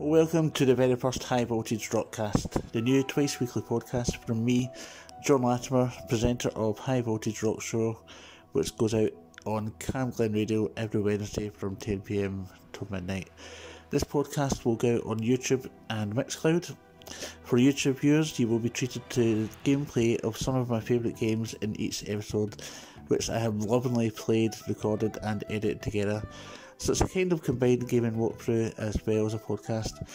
Welcome to the very first High Voltage Rockcast, the new twice weekly podcast from me, John Latimer, presenter of High Voltage Rock Show, which goes out on Camglen Radio every Wednesday from 10pm to midnight. This podcast will go on YouTube and Mixcloud. For YouTube viewers, you will be treated to gameplay of some of my favourite games in each episode, which I have lovingly played, recorded, and edited together. So it's a kind of combined gaming walkthrough as well as a podcast.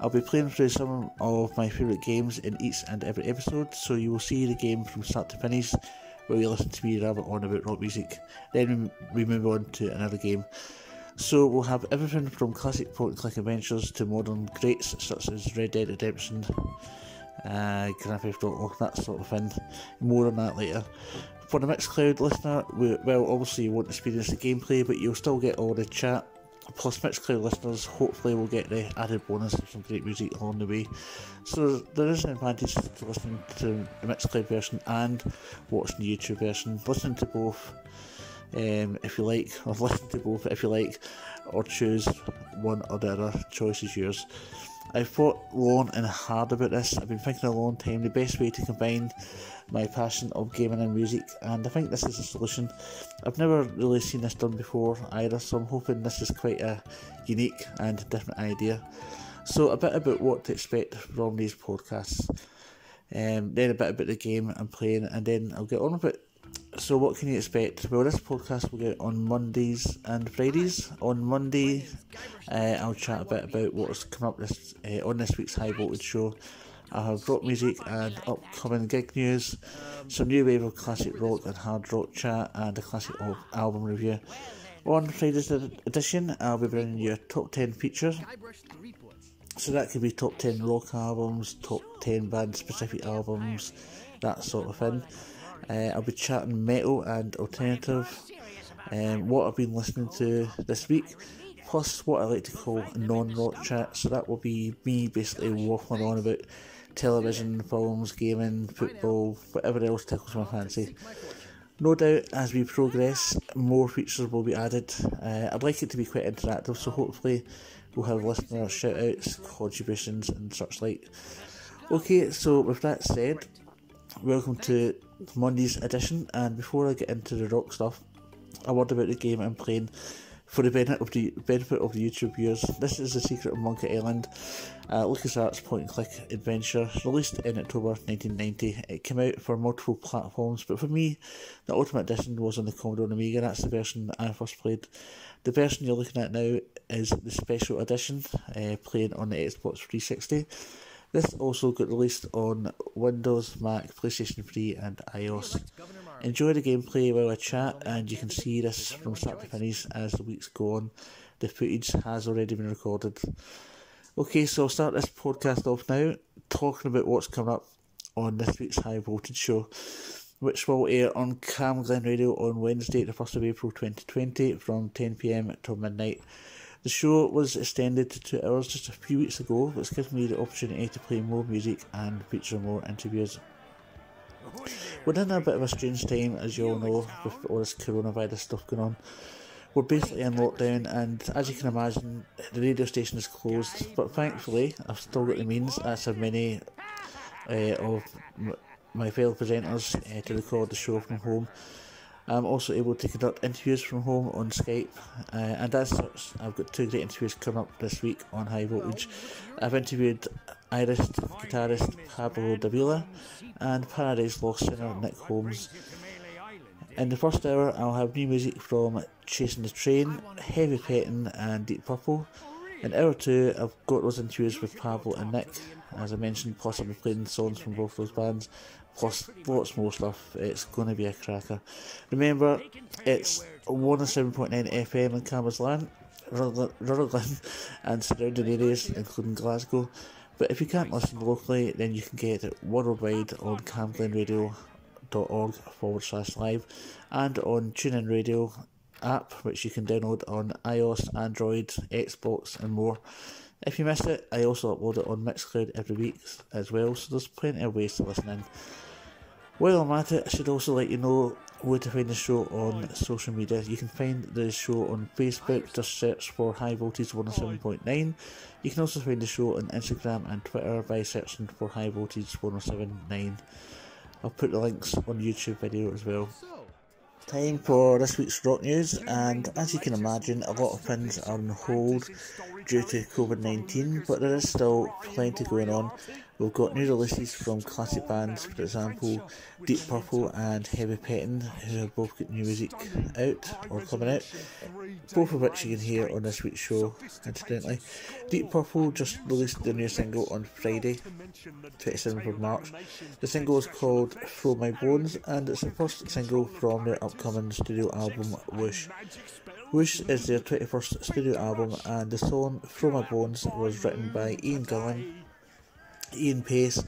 I'll be playing through some of my favourite games in each and every episode, so you will see the game from start to finish where you listen to me rabbit on about rock music. Then we move on to another game. So we'll have everything from classic point and click adventures to modern greats such as Red Dead Redemption, uh, Grand Theft Auto, that sort of thing. More on that later. For the Mixcloud listener, we, well, obviously you won't experience the gameplay, but you'll still get all the chat. Plus, Mixcloud listeners hopefully will get the added bonus of some great music along the way. So there is an advantage to listening to the Mixcloud version and watching the YouTube version. Listen to both um, if you like, or listen to both if you like, or choose one or the other. Choice is yours. I've thought long and hard about this. I've been thinking a long time the best way to combine my passion of gaming and music, and I think this is a solution. I've never really seen this done before either, so I'm hoping this is quite a unique and different idea. So, a bit about what to expect from these podcasts, um, then a bit about the game I'm playing, and then I'll get on with it. So, what can you expect? Well, this podcast will get on Mondays and Fridays. On Monday, uh, I'll chat a bit about what's come up this uh, on this week's High Voltage show. I have rock music and upcoming gig news, some new wave of classic rock and hard rock chat, and a classic album review. On Friday's edition, I'll be bringing you a top 10 feature. So that could be top 10 rock albums, top 10 band specific albums, that sort of thing. Uh, I'll be chatting metal and alternative, um, what I've been listening to this week, plus what I like to call non rock chat. So that will be me basically waffling on about television, films, gaming, football, whatever else tickles my fancy. No doubt, as we progress, more features will be added. Uh, I'd like it to be quite interactive, so hopefully we'll have listener shout outs, contributions, and such like. Okay, so with that said, welcome to Monday's edition, and before I get into the rock stuff, a word about the game I'm playing for the benefit of the benefit of the YouTube viewers. This is the Secret of Monkey Island, uh, LucasArts point and click adventure, released in October 1990. It came out for multiple platforms, but for me, the Ultimate Edition was on the Commodore Amiga. That's the version I first played. The version you're looking at now is the Special Edition, uh, playing on the Xbox 360. This also got released on Windows, Mac, PlayStation 3, and iOS. Enjoy the gameplay while I chat, and you can see this from start to finish as the weeks go on. The footage has already been recorded. Okay, so I'll start this podcast off now, talking about what's coming up on this week's High Voltage show, which will air on Camglen Radio on Wednesday, the 1st of April 2020, from 10pm till midnight. The show was extended to two hours just a few weeks ago, which gives me the opportunity to play more music and feature more interviews. We're in a bit of a strange time, as you all know, with all this coronavirus stuff going on. We're basically in lockdown, and as you can imagine, the radio station is closed. But thankfully, I've still got the means, as have many uh, of my fellow presenters, uh, to record the show from home. I'm also able to conduct interviews from home on Skype, uh, and as such, I've got two great interviews coming up this week on High Voltage. I've interviewed Irish guitarist Pablo Davila and Paradise Lost singer Nick Holmes. In the first hour, I'll have new music from Chasing the Train, Heavy Pettin, and Deep Purple. In hour two, I've got those interviews with Pablo and Nick, as I mentioned, be playing songs from both those bands, plus lots more stuff. It's going to be a cracker. Remember, it's 107.9 FM in Cambuslang, Rutherglen, and surrounding areas, including Glasgow. But if you can't listen locally, then you can get it worldwide on camglenradio.org forward slash live and on TuneIn Radio app, which you can download on iOS, Android, Xbox, and more. If you miss it, I also upload it on Mixcloud every week as well, so there's plenty of ways to listen in. While I'm at it, I should also let you know where to find the show on social media. You can find the show on Facebook, just search for High Voltage 107.9. You can also find the show on Instagram and Twitter by searching for High Voltage 107.9. I'll put the links on YouTube video as well. Time for this week's rock news, and as you can imagine, a lot of things are on hold due to COVID 19, but there is still plenty going on. We've got new releases from classic bands, for example, Deep Purple and Heavy Pettin, who have both got new music out or coming out, both of which you can hear on this week's show, incidentally. Deep Purple just released their new single on Friday, 27th of March. The single is called Throw My Bones, and it's the first single from their upcoming studio album, Whoosh. Whoosh is their 21st studio album, and the song Throw My Bones was written by Ian Gillan Ian Paice,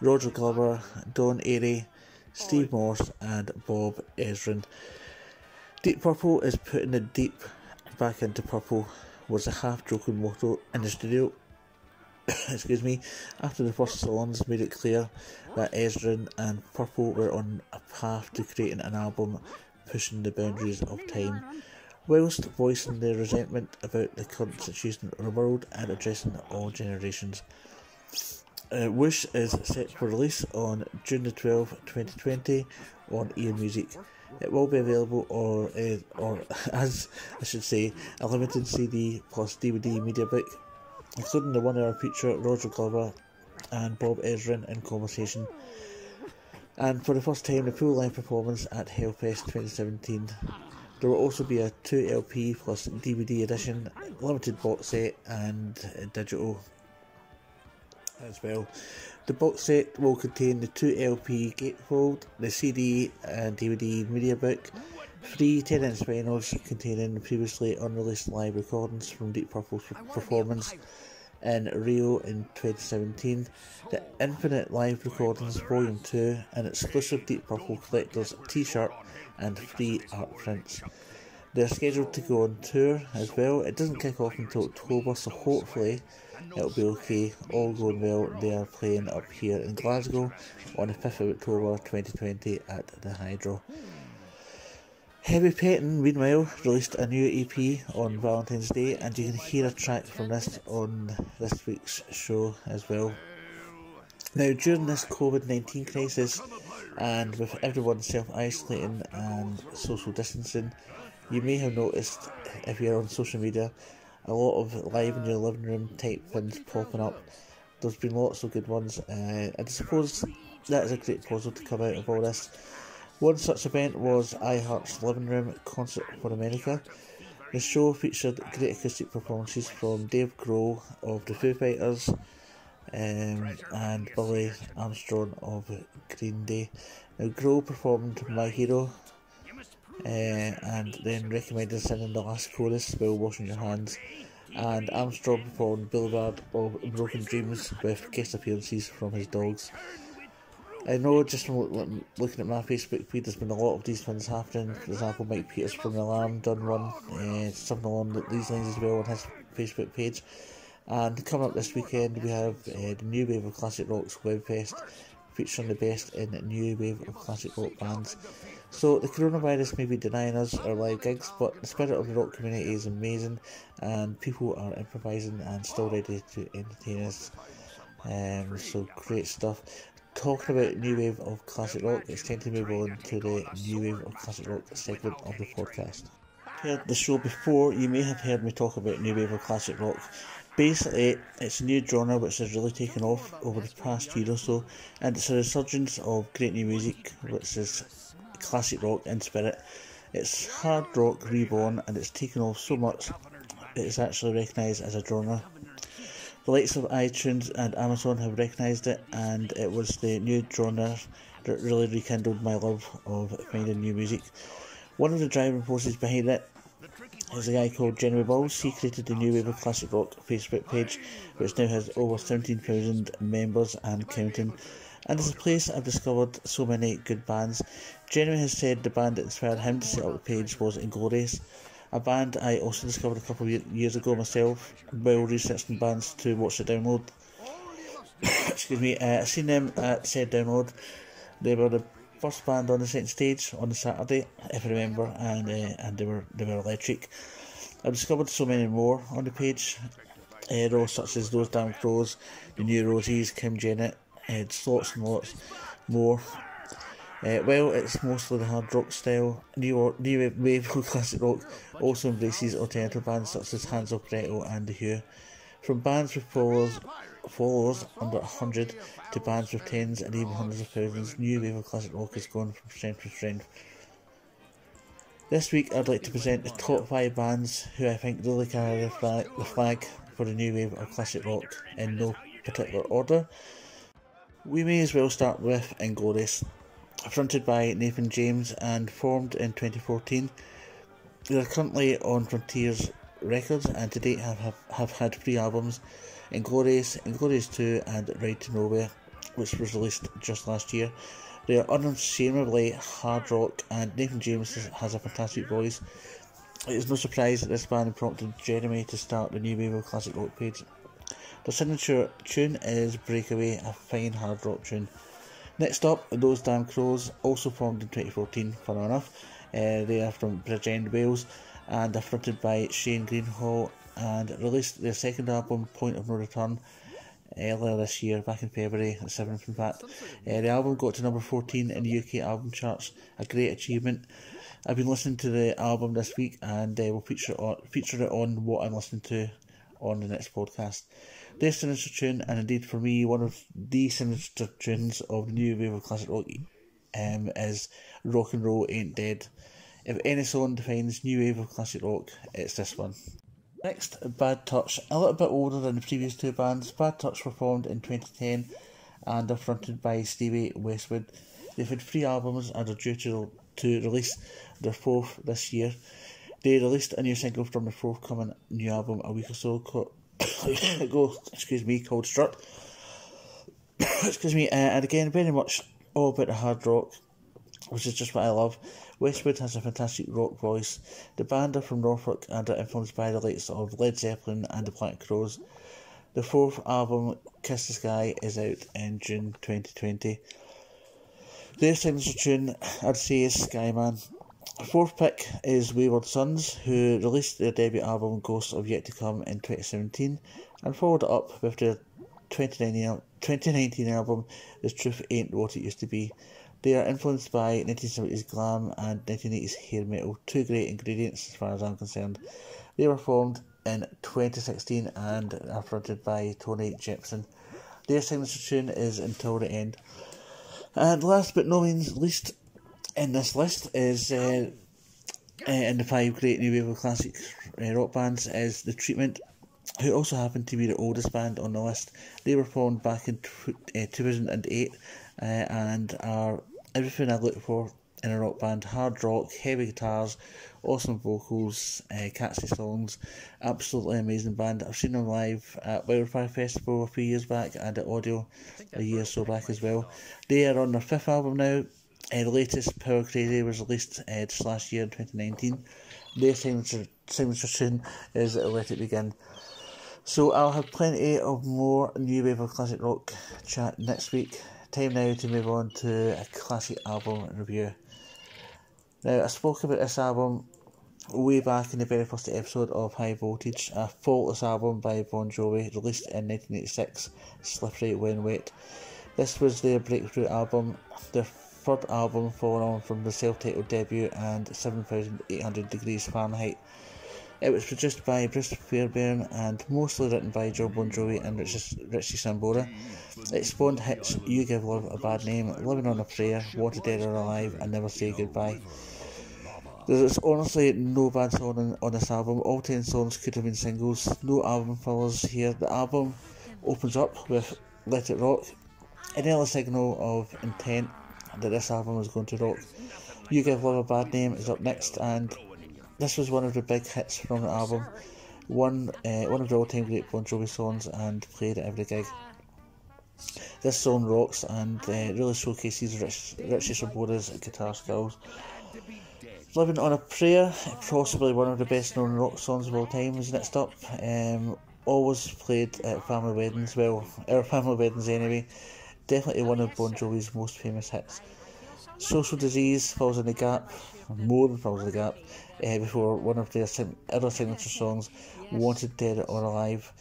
Roger Glover, Don Airey, Steve Morse, and Bob Ezrin. Deep Purple is putting the deep back into purple was a half joking motto in the studio. Excuse me, after the first songs made it clear that Ezrin and Purple were on a path to creating an album pushing the boundaries of time, whilst voicing their resentment about the current situation of the world and addressing all generations. Uh, Whoosh is set for release on June the 12th, 2020 on Ear Music. It will be available or, uh, or as I should say, a limited CD plus DVD media book, including the one hour feature Roger Glover and Bob Ezrin in conversation. And for the first time, the full live performance at Hellfest 2017. There will also be a 2 LP plus DVD edition, limited box set, and digital as well. The box set will contain the 2 LP gatefold, the CD and DVD media book, three 10 inch vinyls containing previously unreleased live recordings from Deep Purple's performance in Rio in 2017, the Infinite Live Recordings Volume 2, an exclusive Deep Purple Collector's t shirt, and free art prints. They're scheduled to go on tour as well. It doesn't kick off until October, so hopefully it'll be okay. All going well. They are playing up here in Glasgow on the 5th of October 2020 at the Hydro. Heavy Pettin, meanwhile, released a new EP on Valentine's Day, and you can hear a track from this on this week's show as well. Now, during this COVID 19 crisis, and with everyone self isolating and social distancing, you may have noticed if you're on social media a lot of live in your living room type things popping up. There's been lots of good ones, uh, and I suppose that is a great puzzle to come out of all this. One such event was iHeart's Living Room Concert for America. The show featured great acoustic performances from Dave Grohl of the Foo Fighters um, and Billie Armstrong of Green Day. Now, Grohl performed My Hero uh, and then recommended singing the last chorus while washing your hands. And Armstrong performed Boulevard of Broken Dreams with guest appearances from his dogs. I know just from looking at my Facebook feed, there's been a lot of these things happening. For example, Mike Peters from Alarm done one, uh, something along these lines as well on his Facebook page. And coming up this weekend, we have uh, the New Wave of Classic Rock's Webfest, featuring the best in New Wave of Classic Rock bands. So the coronavirus may be denying us our live gigs, but the spirit of the rock community is amazing, and people are improvising and still ready to entertain us. Um, so great stuff. Talking about new wave of classic rock, it's time to move on to the new wave of classic rock segment of the podcast. Heard the show before, you may have heard me talk about new wave of classic rock. Basically, it's a new genre which has really taken off over the past year or so, and it's a resurgence of great new music, which is classic rock in spirit. It's hard rock reborn and it's taken off so much it is actually recognised as a genre. The likes of iTunes and Amazon have recognised it, and it was the new genre that really rekindled my love of finding new music. One of the driving forces behind it is a guy called Jeremy Balls. He created the New Wave of Classic Rock Facebook page, which now has over 17,000 members and counting. And it's a place I've discovered so many good bands. Jeremy has said the band that inspired him to set up the page was Inglorious, a band I also discovered a couple of years ago myself while researching bands to watch the download. Excuse me, uh, I seen them at said download. They were the first band on the second stage on the Saturday, if I remember, and uh, and they were they were electric. I've discovered so many more on the page, uh, such as Those Damn Crows, The New Rosies, Kim Jennett, uh, lots and lots more. Uh, well, it's mostly the hard rock style. New, new wave classic rock also embraces alternative bands such as Hands Up Gretel and The Who. From bands with followers, followers under 100 to bands with tens and even hundreds of thousands, new wave of classic rock is going from strength to strength. This week I'd like to present the top 5 bands who I think really carry the flag, the flag for the new wave of classic rock in no particular order. We may as well start with Inglorious. Fronted by Nathan James and formed in 2014, they are currently on Frontiers Records and to date have, have, have had three albums Inglorious, Inglorious 2 and Ride to Nowhere, which was released just last year. They are unashamedly hard rock and Nathan James has a fantastic voice. It is no surprise that this band prompted Jeremy to start the new wave of classic rock page. The signature tune is Breakaway, a fine hard rock tune. Next up, Those Damn Crows, also formed in 2014, fun enough. Uh, they are from Bridgend, Wales, and are fronted by Shane Greenhall, and released their second album, Point of No Return, earlier this year, back in February, the 7th in fact. Uh, the album got to number 14 in the UK album charts, a great achievement. I've been listening to the album this week and uh, we'll feature, on, feature it on what I'm listening to on the next podcast. This sinister tune, and indeed for me, one of the sinister tunes of the new wave of classic rock, um, is Rock and Roll Ain't Dead. If any song defines new wave of classic rock, it's this one. Next, Bad Touch. A little bit older than the previous two bands, Bad Touch were formed in 2010 and are fronted by Stevie Westwood. They've had three albums and are due to, to release their fourth this year. They released a new single from their forthcoming new album a week or so ago, excuse me, called Strut. excuse me, uh, and again, very much all about the hard rock, which is just what I love. Westwood has a fantastic rock voice. The band are from Norfolk and are influenced by the likes of Led Zeppelin and the Black Crowes. The fourth album, Kiss the Sky, is out in June 2020. Their signature tune, I'd say, is Skyman. Fourth pick is Wayward Sons, who released their debut album Ghosts of Yet to Come in 2017 and followed up with their 2019 album The Truth Ain't What It Used to Be. They are influenced by 1970s glam and 1980s hair metal, two great ingredients as far as I'm concerned. They were formed in 2016 and are fronted by Toby Jepson. Their signature tune is Until the End. And last but no means least, in this list is uh, uh, in the five great new wave of classic uh, rock bands is the Treatment, who also happen to be the oldest band on the list. They were formed back in t- uh, 2008 uh, and are everything I look for in a rock band: hard rock, heavy guitars, awesome vocals, uh, catchy songs, absolutely amazing band. I've seen them live at Wildfire Festival a few years back and at Audio a year or so back as well. They are on their fifth album now uh, the latest Power Crazy was released uh, just last year in 2019. Their signature, signature tune is Let It Begin. So I'll have plenty of more new wave of classic rock chat next week. Time now to move on to a classic album review. Now I spoke about this album way back in the very first episode of High Voltage, a faultless album by Bon Jovi, released in 1986, Slippery When Wet. This was their breakthrough album, their third album following on from the self-titled debut and 7800 Degrees Fahrenheit. It was produced by Bruce Fairbairn and mostly written by Jon Bon Jovi and Richie, Richie Sambora. It spawned hits You Give Love a Bad Name, Living on a Prayer, Wanted Dead or Alive and Never Say Goodbye. There's honestly no bad song on, on this album. All 10 songs could have been singles. No album fillers here. The album opens up with Let It Rock, an early signal of intent that this album was going to rock. You Give Love a Bad Name is up next, and this was one of the big hits from the album. One, uh, one of the all-time great Bon Jovi songs, and played at every gig. This song rocks and uh, really showcases Rich, Richie Sambora's guitar skills. Living on a Prayer, possibly one of the best known rock songs of all time, is next up. Um, always played at family weddings, well, our family weddings anyway definitely one of Bon Jovi's most famous hits. Social Disease falls in the gap, more than falls in the gap, uh, before one of their other signature songs, Wanted Dead or Alive.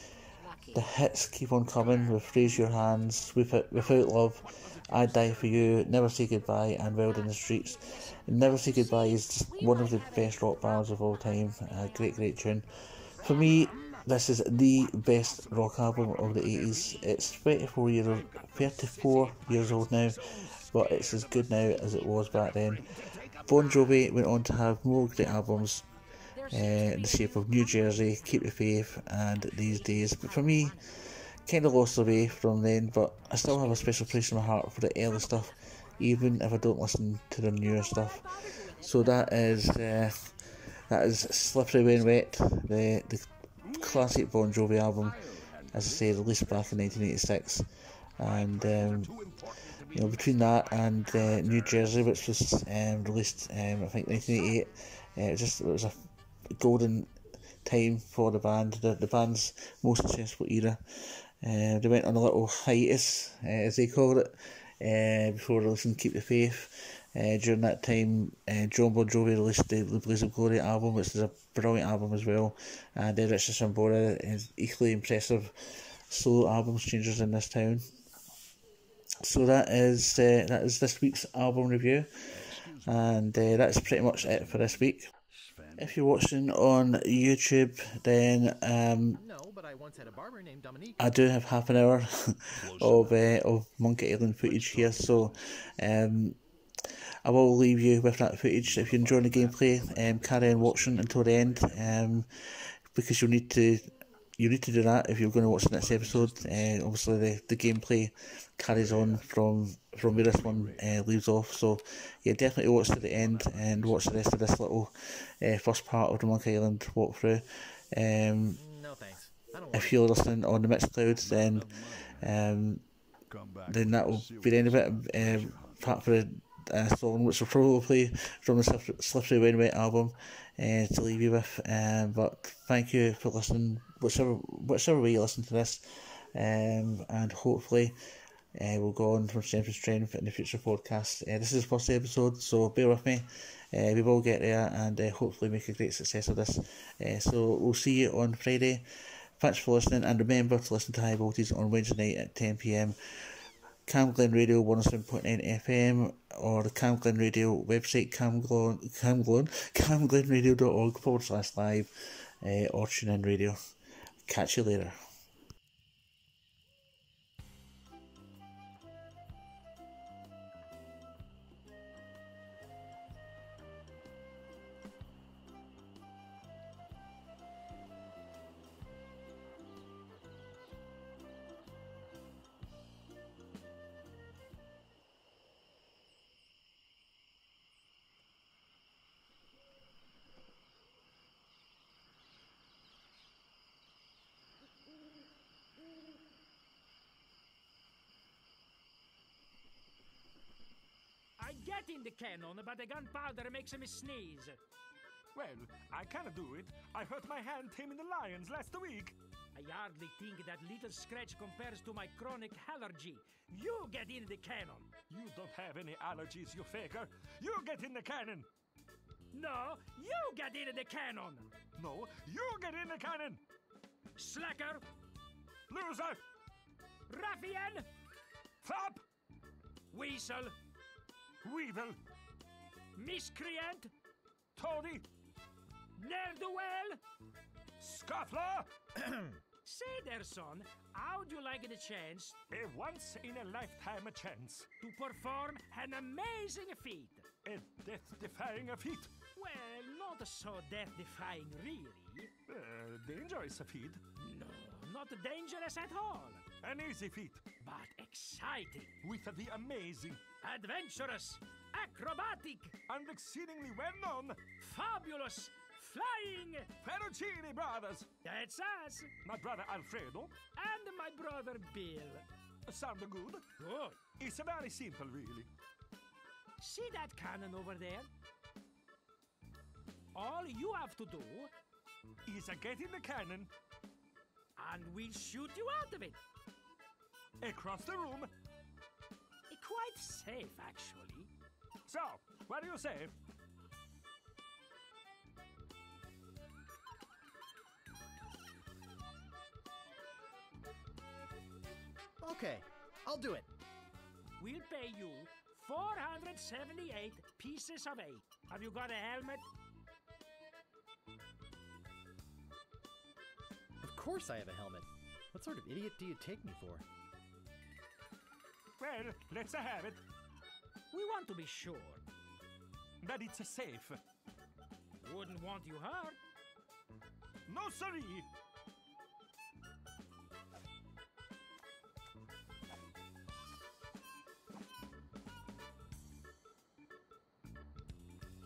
The hits keep on coming with Raise Your Hands, Without, Without Love, I Die For You, Never Say Goodbye, and Wild in the Streets. Never Say Goodbye is just one of the best rock ballads of all time. A great, great tune. For me, this is the best rock album of the 80s. It's 34 years, 34 years old now, but it's as good now as it was back then. Bon Jovi went on to have more great albums uh, in the shape of New Jersey, Keep the Faith, and These Days. But for me, kind of lost away from then, but I still have a special place in my heart for the early stuff, even if I don't listen to the newer stuff. So that is uh, that is Slippery When Wet, the the classic Bon Jovi album, as I say, released back in 1986, and um, you know between that and uh, New Jersey, which was um, released um, I think 1988, uh, it just it was a golden time for the band, the, the band's most successful era. Uh, they went on a little hiatus, uh, as they called it, uh, before releasing Keep the Faith. Uh, during that time, uh, Jon Bon Jovi released the, the of Glory album, which is a brilliant album as well. And uh, Richard Sambora is equally impressive solo albums changers in this town. So that is uh, that is this week's album review, and uh, that's pretty much it for this week. If you're watching on YouTube, then um, I do have half an hour of uh, of Monkey Island footage here, so um, I will leave you with that footage. If you're enjoying the gameplay, um, carry on watching until the end, um, because you'll need to you need to do that if you're going to watch the next episode. Uh, obviously, the, the gameplay carries on from from where this one uh, leaves off. So, yeah, definitely watch to the end and watch the rest of this little uh, first part of the Monkey Island walkthrough. Um, no thanks. If you're listening on the Mixcloud, then um, then that will be the end of it. Um, part for the uh, song, which will probably from the Slippery When Wet album uh, to leave you with. Um, but thank you for listening, whichever whichever way you listen to this, um, and hopefully. Uh, we'll go on from strength to strength in the future podcast. Uh, this is the first episode, so bear with me. Uh, we will get there and uh, hopefully make a great success of this. Uh, so we'll see you on Friday. Thanks for listening, and remember to listen to High Voltage on Wednesday night at 10 pm. Camglen Radio 107.9 FM or the Camglen Radio website camglen, camglen, camglenradio.org forward slash live uh, or tune in radio. Catch you later. In the cannon, but the gunpowder makes me sneeze. Well, I cannot do it. I hurt my hand taming the lions last week. I hardly think that little scratch compares to my chronic allergy. You get in the cannon. You don't have any allergies, you faker. You get in the cannon. No, you get in the cannon. No, you get in the cannon. Slacker. Loser. Ruffian. Fop. Weasel. Weevil! Miscreant! Toady! Ne'er-do-well! Scuffler! Say there, son, how'd you like the chance? A once-in-a-lifetime chance. To perform an amazing feat. A death-defying feat. Well, not so death-defying, really. Uh, dangerous feat. No, not dangerous at all. An easy feat. But exciting. With the amazing. Adventurous. Acrobatic. And exceedingly well known. Fabulous. Flying. Fettucini Brothers. That's us. My brother Alfredo. And my brother Bill. Sound good? Good. It's very simple, really. See that cannon over there? All you have to do is get in the cannon and we'll shoot you out of it. Across the room. Quite safe, actually. So, what do you say? Okay, I'll do it. We'll pay you 478 pieces of eight. Have you got a helmet? Of course I have a helmet. What sort of idiot do you take me for? Well, let's have it. We want to be sure. That it's safe. Wouldn't want you hurt. No, siree.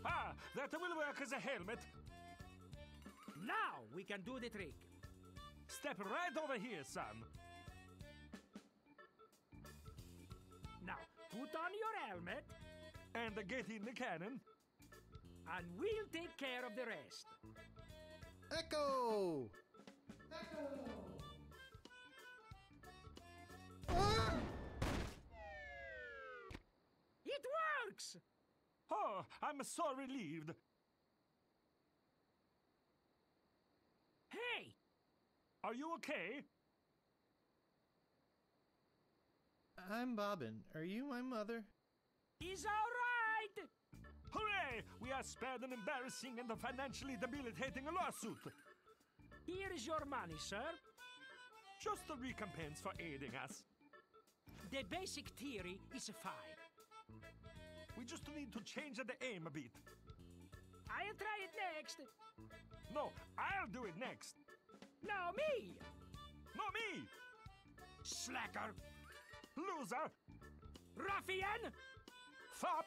Ah, that will work as a helmet. Now we can do the trick. Step right over here, son. Put on your helmet, And get in the cannon. and we'll take care of the rest. Echo! Ah! It works! Oh, I'm so relieved. Hey, Are you okay? I'm Bobbin. Are you my mother? he's all right! Hooray! We are spared an embarrassing and a financially debilitating lawsuit. Here is your money, sir. Just a recompense for aiding us. The basic theory is fine. We just need to change the aim a bit. I'll try it next. No, I'll do it next. No, me! No, me! Slacker! Loser! Ruffian! Fop!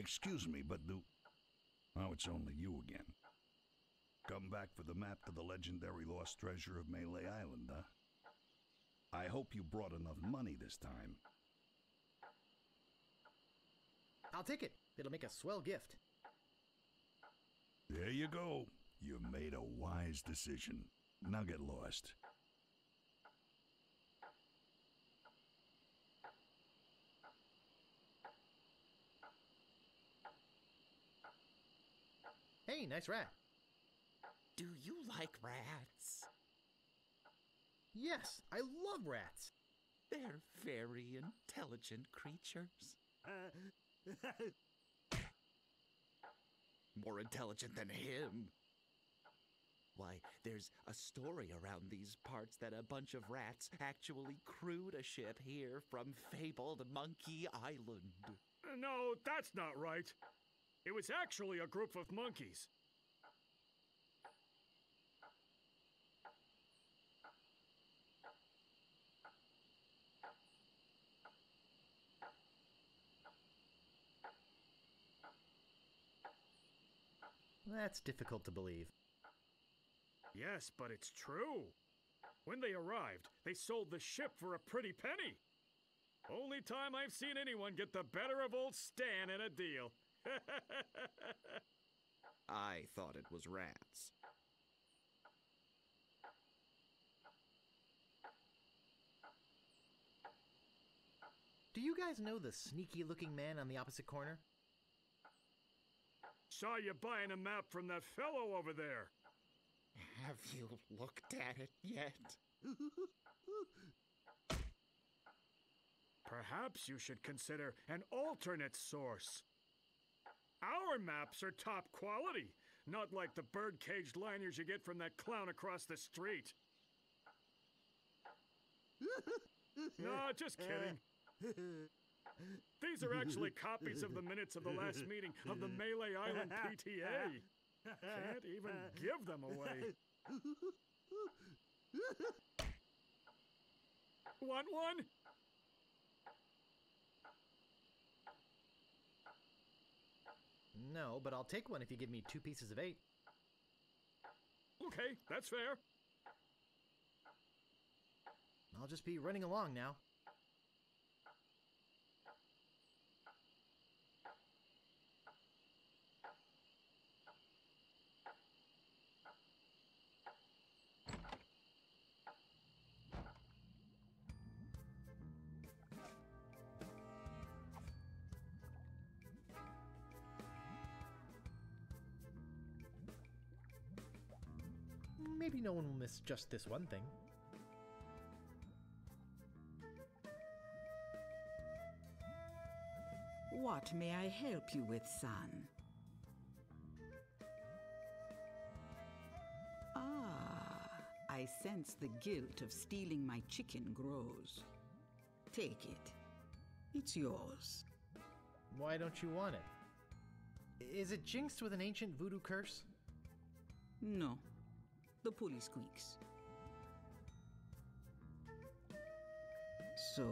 Excuse me, but do. Oh, it's only you again. Come back for the map to the legendary lost treasure of Melee Island, huh? I hope you brought enough money this time. I'll take it. It'll make a swell gift. There you go. You made a wise decision. Now get lost. Hey, nice rat. Do you like rats? Yes, I love rats. They're very intelligent creatures. More intelligent than him. Why, there's a story around these parts that a bunch of rats actually crewed a ship here from fabled Monkey Island. No, that's not right. It was actually a group of monkeys. That's difficult to believe. Yes, but it's true. When they arrived, they sold the ship for a pretty penny. Only time I've seen anyone get the better of old Stan in a deal. I thought it was rats. Do you guys know the sneaky looking man on the opposite corner? Saw you buying a map from that fellow over there. Have you looked at it yet? Perhaps you should consider an alternate source. Our maps are top quality, not like the bird-caged liners you get from that clown across the street. no, just kidding. These are actually copies of the minutes of the last meeting of the Melee Island PTA. Can't even give them away. Want one? No, but I'll take one if you give me two pieces of eight. Okay, that's fair. I'll just be running along now. Maybe no one will miss just this one thing. What may I help you with, son? Ah, I sense the guilt of stealing my chicken grows. Take it. It's yours. Why don't you want it? Is it jinxed with an ancient voodoo curse? No. The pulley squeaks. So,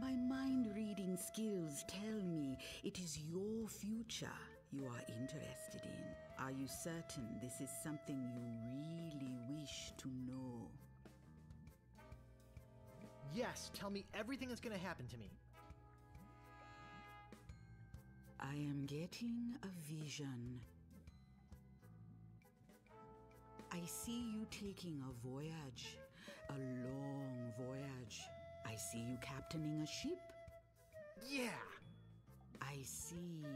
my mind reading skills tell me it is your future you are interested in. Are you certain this is something you really wish to know? Yes, tell me everything that's gonna happen to me. I am getting a vision. I see you taking a voyage, a long voyage. I see you captaining a ship. Yeah! I see.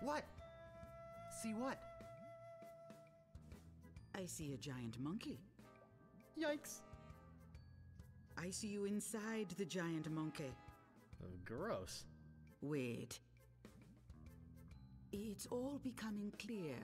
What? See what? I see a giant monkey. Yikes! I see you inside the giant monkey. Oh, gross. Wait. It's all becoming clear.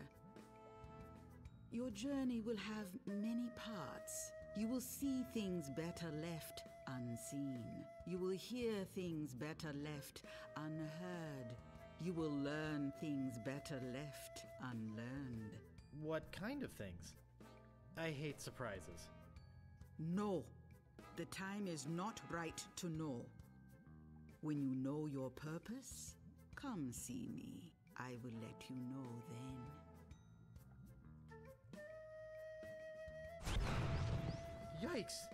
Your journey will have many parts. You will see things better left unseen. You will hear things better left unheard. You will learn things better left unlearned. What kind of things? I hate surprises. No, the time is not right to know. When you know your purpose, come see me. I will let you know then. Yikes!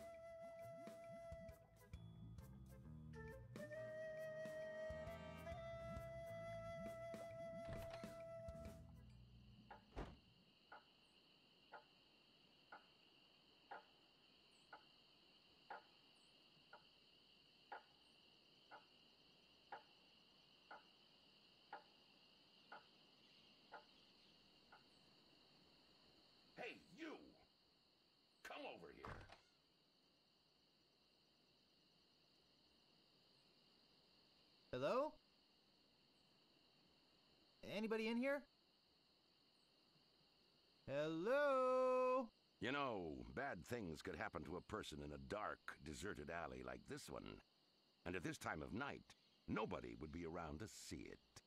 Hello? Anybody in here? Hello? You know, bad things could happen to a person in a dark, deserted alley like this one. And at this time of night, nobody would be around to see it.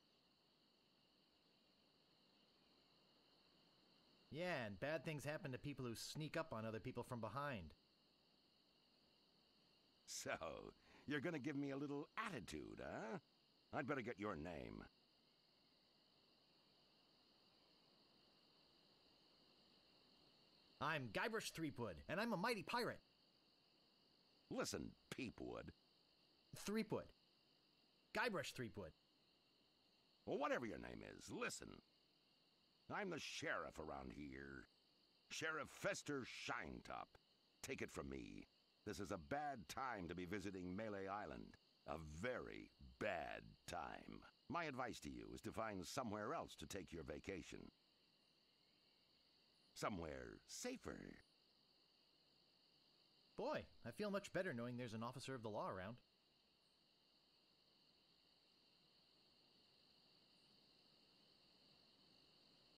Yeah, and bad things happen to people who sneak up on other people from behind. So, you're gonna give me a little attitude, huh? I'd better get your name. I'm Guybrush Threepwood, and I'm a mighty pirate. Listen, Peepwood. Threepwood. Guybrush Threepwood. Well, whatever your name is, listen. I'm the sheriff around here. Sheriff Fester Shinetop. Take it from me. This is a bad time to be visiting Melee Island. A very bad time. My advice to you is to find somewhere else to take your vacation. Somewhere safer. Boy, I feel much better knowing there's an officer of the law around.